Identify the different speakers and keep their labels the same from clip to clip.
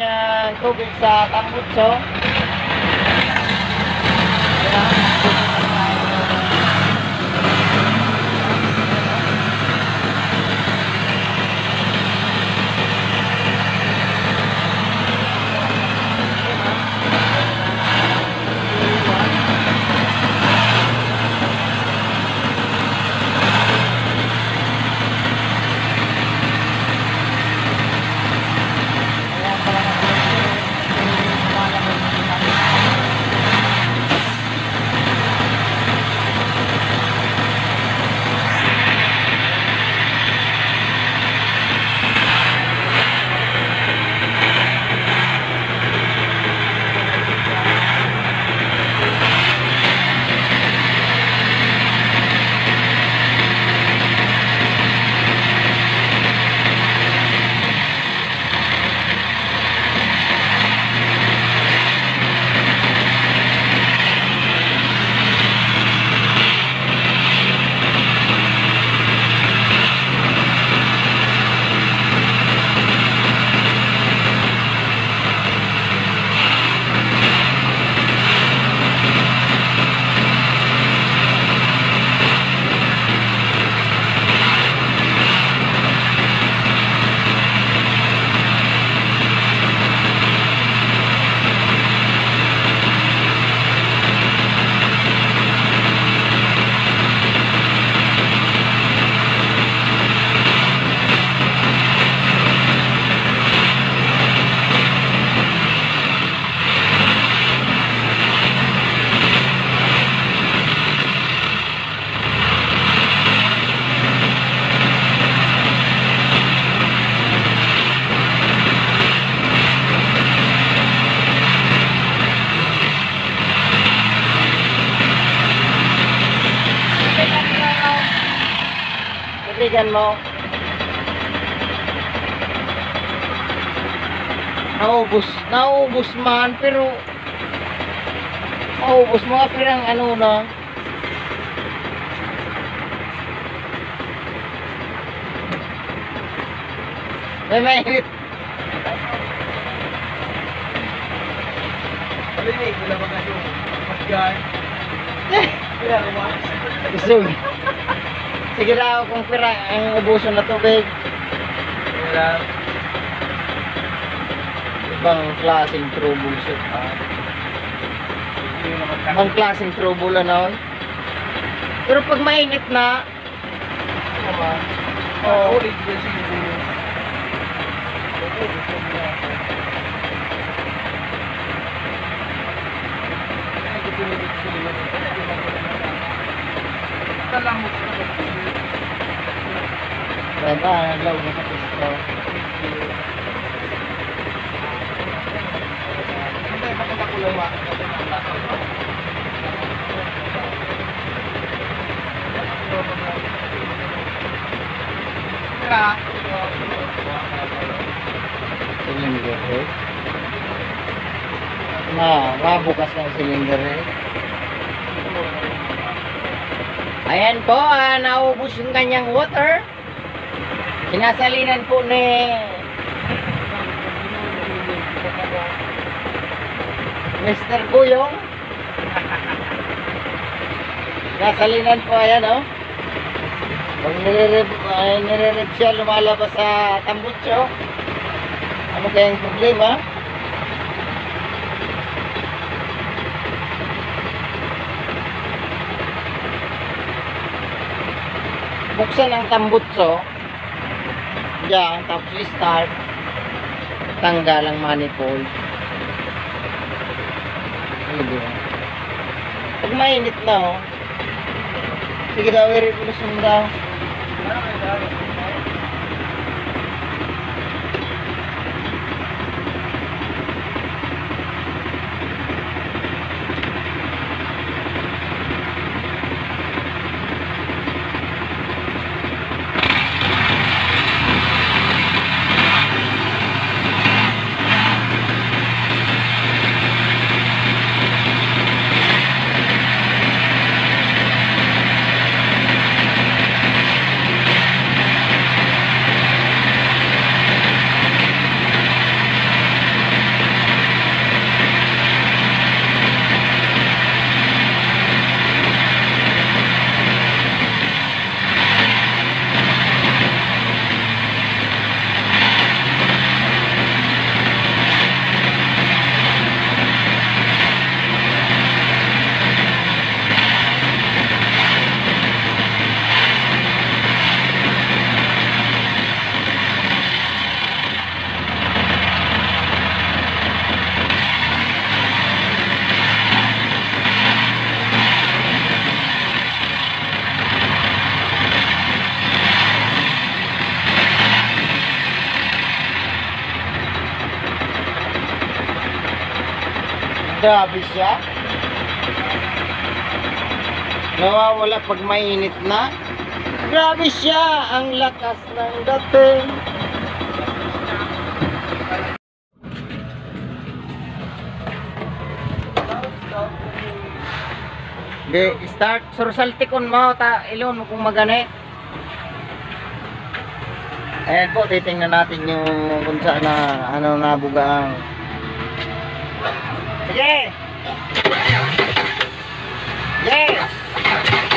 Speaker 1: kanyang tubig sa tambutso. Ayan. Kaibigan mo. Naubos, naubos man, pero naubos mga pirang ano na. May mainit.
Speaker 2: Palinig, wala ba kayo? Magyan. Kaya naman.
Speaker 1: Isog. Sige raw kung pira ang ubuso na tubig.
Speaker 2: Wala.
Speaker 1: Ibang klaseng troubleshoot. Ah. Ibang klaseng trouble ano. Pero pag mainit na,
Speaker 2: naman.
Speaker 1: Oo.
Speaker 2: Ulit din siguro. Mo na ako. Ay, gusto mo dito sa liwan. Hindi mo ako naman. Kalamot ka ba?
Speaker 1: Diba, naglaw na sa pisto.
Speaker 2: Hindi, bakit ako lama? Kira.
Speaker 1: Cylinder head. Na, mabukas ng cylinder head. Ayan po, ah, naubos yung kanyang water. Sinasalinan po ni Mr. Kuyong. Nasalinan po, ayan oh. Pag nire-rev, nire-rev siya, lumalabas sa tambutso. Ano kayang problema? Buksan ang tambutso. Diyan, tapos start. Tanggal ang manifold. Sige. Pag mainit na, oh. Sige daw, i-revolution daw. Grabe siya. Nawawala pag mainit na. Grabe siya. Ang lakas ng dating. Di, start sursaltikon mo ta ilon mo kung magani. Ayan po, titingnan natin yung kung saan na ano nabuga ang Sige! Sige!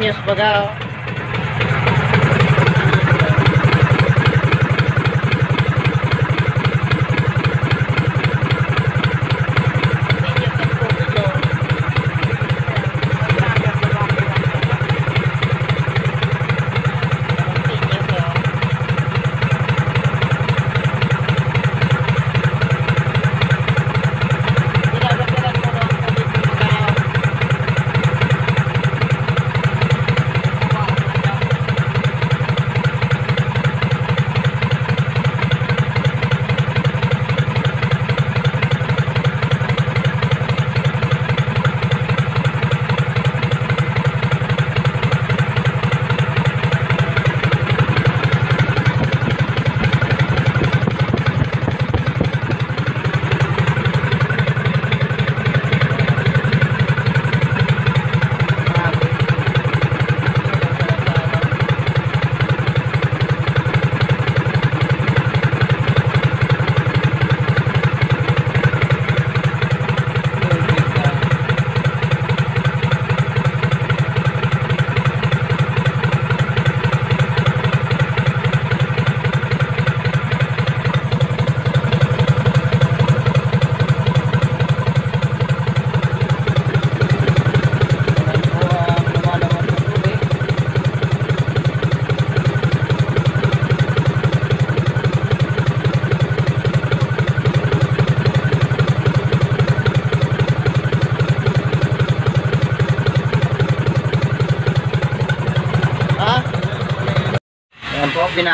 Speaker 1: 你是不干了？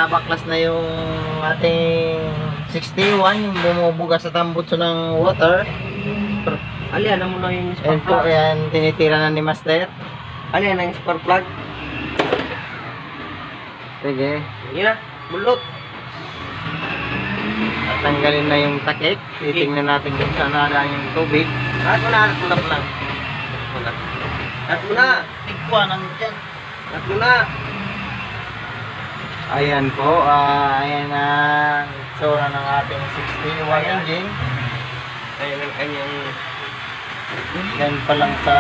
Speaker 1: Binabaklas na yung ating 61, yung bumubuga sa tambutso ng water.
Speaker 3: Alian na mo na yung spark
Speaker 1: po,
Speaker 3: plug.
Speaker 1: ayan, tinitira na ni Master.
Speaker 3: Alian ang spark plug.
Speaker 1: Sige.
Speaker 3: Yun na, bulot.
Speaker 1: At tanggalin na yung takip. Titingnan natin kung saan na yung tubig.
Speaker 3: At mo na, at mo na po lang. At mo na.
Speaker 1: Tigwa nang dyan.
Speaker 3: At mo na.
Speaker 1: Ayan po, ah, ayan ang itsura ng ating 61 engine.
Speaker 3: Ayan ang kanyang
Speaker 1: Yan pa lang sa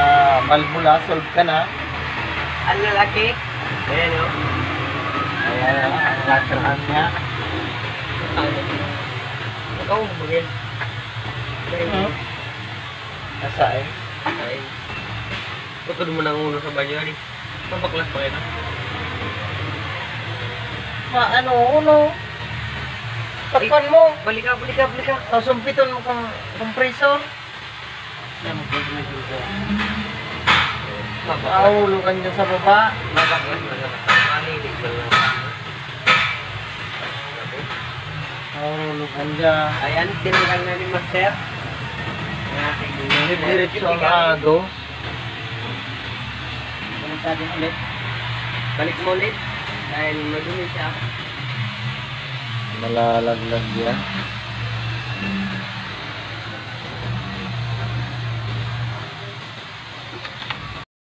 Speaker 1: valvula, solve ka na.
Speaker 3: ang lalaki. Ayan o.
Speaker 1: Ayan ang lakrahan niya.
Speaker 3: Ikaw.
Speaker 1: Hmm. Nasa eh.
Speaker 3: Ay. Putod mo ng ulo sa banyo, Ali. Pabaklas pa kayo.
Speaker 1: Ma, ano, uno. Takpan mo.
Speaker 3: Balik ka, balik ka, balik ka.
Speaker 1: Tapos umpiton mo kung compressor.
Speaker 3: Yan, mag-balik ka.
Speaker 1: Makahulukan dyan sa baba.
Speaker 3: Manilig ba lang?
Speaker 1: Makahulukan dyan.
Speaker 3: Ayan, tinanggal na ni Master.
Speaker 1: Diretso ang ado.
Speaker 3: Balik natin ulit. Balik mo ulit. Dahil madumi siya.
Speaker 1: Malalaglag yan.